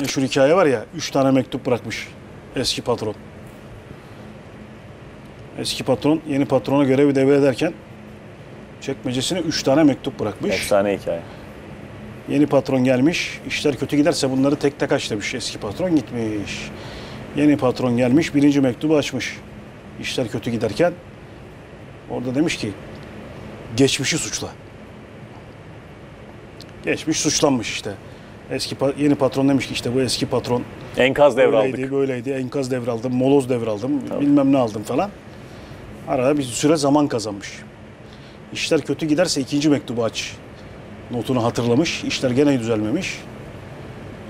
Meşhur hikaye var ya, üç tane mektup bırakmış eski patron. Eski patron yeni patrona görevi devrederken çekmecesine üç tane mektup bırakmış. Efsane hikaye. Yeni patron gelmiş, işler kötü giderse bunları tek tek aç demiş. Eski patron gitmiş. Yeni patron gelmiş, birinci mektubu açmış. İşler kötü giderken orada demiş ki geçmişi suçla. Geçmiş suçlanmış işte. Eski yeni patron demiş ki işte bu eski patron Enkaz devraldık. böyleydi, böyleydi. Enkaz devraldım, moloz devraldım, bilmem ne aldım falan. Arada bir süre zaman kazanmış. İşler kötü giderse ikinci mektubu aç. Notunu hatırlamış. İşler gene düzelmemiş.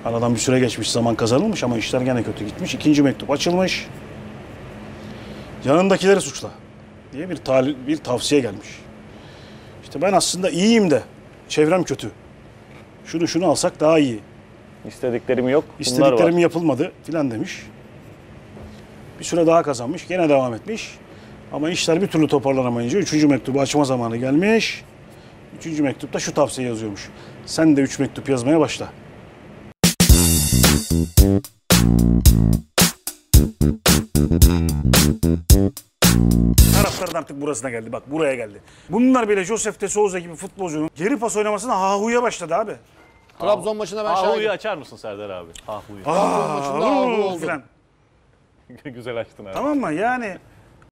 Aradan bir süre geçmiş, zaman kazanılmış ama işler gene kötü gitmiş. İkinci mektup açılmış. Yanındakileri suçla diye bir, bir tavsiye gelmiş. İşte ben aslında iyiyim de çevrem kötü. Şunu şunu alsak daha iyi. İstediklerim yok. İstediklerim var. yapılmadı filan demiş. Bir süre daha kazanmış. Gene devam etmiş. Ama işler bir türlü toparlanamayınca üçüncü mektubu açma zamanı gelmiş. Üçüncü mektupta şu tavsiye yazıyormuş. Sen de üç mektup yazmaya başla. Taraftarın artık burasına geldi. Bak buraya geldi. Bunlar bile Josef de Souza gibi futbolcunun geri pas oynamasına hahuya başladı abi. Trabzon maçına ben Ahu'yu şahidim. açar mısın Serdar abi? Ahu'yu. maçında ahu oldu. Güzel açtın abi. Tamam mı? Yani